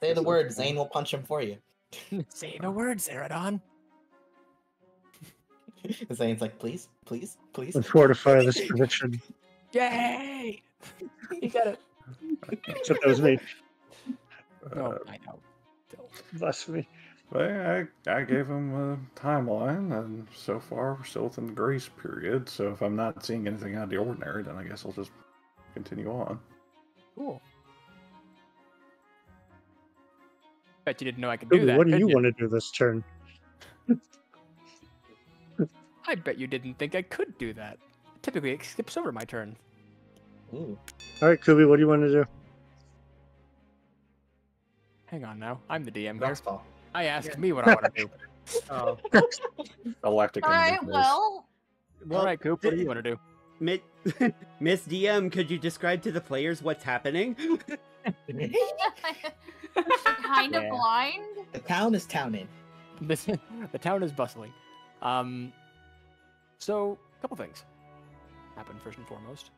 Say the word, that's Zane will punch him for you. Say the word, Eridon. Zane's like, please, please, please. And fortify this prediction. Yay! you got it. Except that was me. No, Uh, I know. Still. Blasphemy. But I, I gave him a timeline, and so far we're still within the grace period. So if I'm not seeing anything out of the ordinary, then I guess I'll just continue on. Cool. Bet you didn't know I could Ruby, do that. what do could you want to do this turn? I bet you didn't think I could do that. Typically, it skips over my turn. Ooh. All right, Kubi, what do you want to do? Hang on now. I'm the DM here. Rock's fall. I asked me what I want to do. Oh, Galactic. All right, well, well, All right, Coop. What do you want to do? Miss DM, could you describe to the players what's happening? kind of Yeah. blind. The town is towning. This, the town is bustling. Um, so, a couple things happen first and foremost.